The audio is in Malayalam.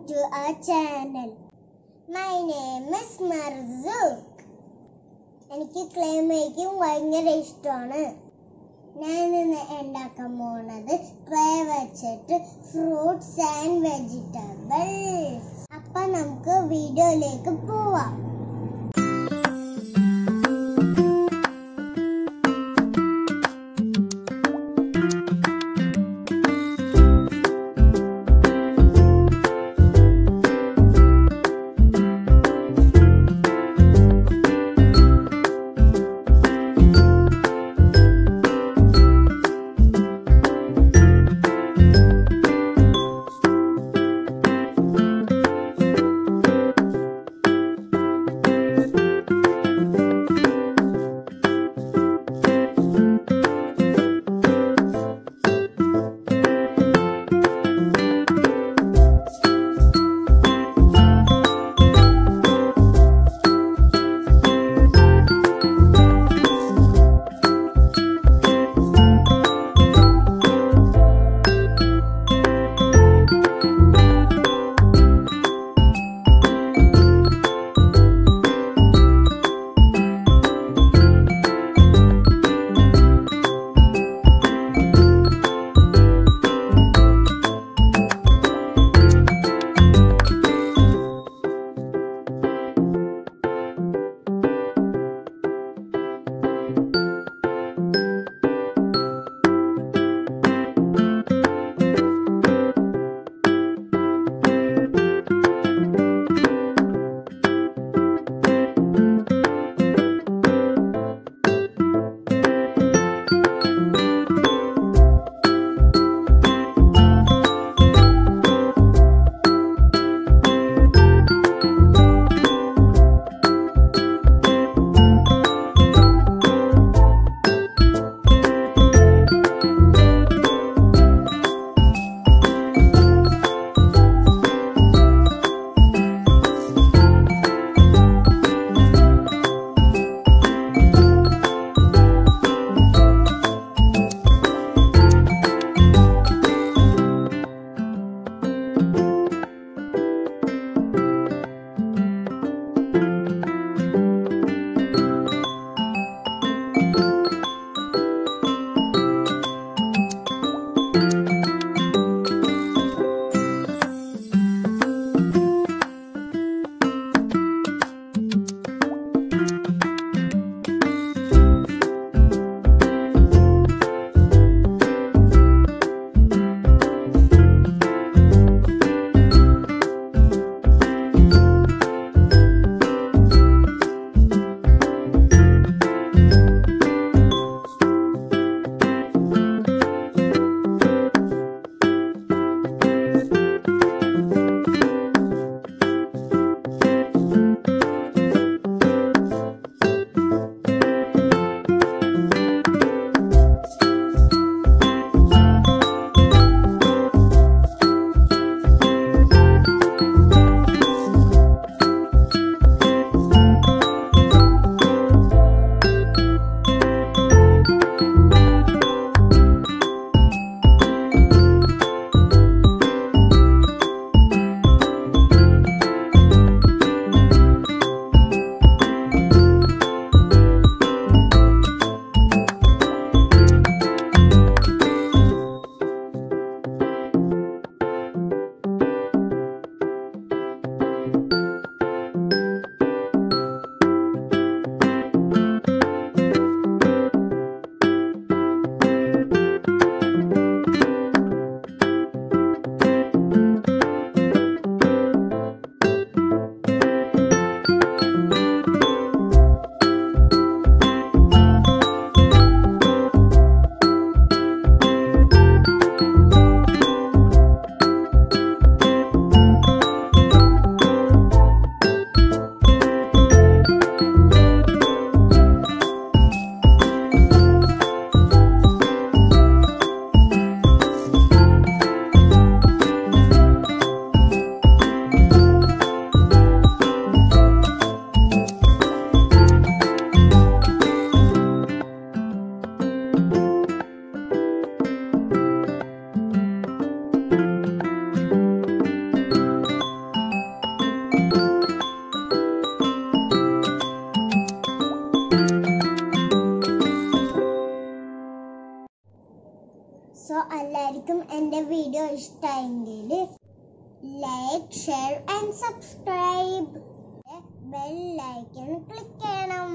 welcome to our channel. My name is Marzook. എനിക്ക് ക്ലേ മേക്കിംഗ് ഭയങ്കര ഇഷ്ടമാണ് ഞാനിന്ന് ഉണ്ടാക്കാൻ പോണത് ക്ലേ വെച്ചിട്ട് ഫ്രൂട്ട്സ് ആൻഡ് വെജിറ്റബിൾസ് അപ്പം നമുക്ക് വീഡിയോയിലേക്ക് പോവാം എല്ലാവർക്കും എന്റെ വീഡിയോ ഇഷ്ടമായെങ്കിൽ like share and subscribe bell icon click ചെയ്യണം.